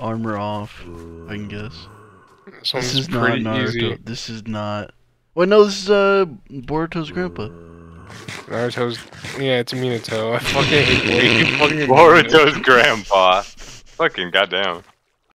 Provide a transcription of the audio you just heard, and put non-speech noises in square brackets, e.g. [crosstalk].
armor off. I can guess. This This is not Naruto. easy. This is not. Wait, no, this is uh Boruto's grandpa. Naruto's. Yeah, it's Minato. I fucking hate you. [laughs] Boruto's grandpa. Fucking goddamn.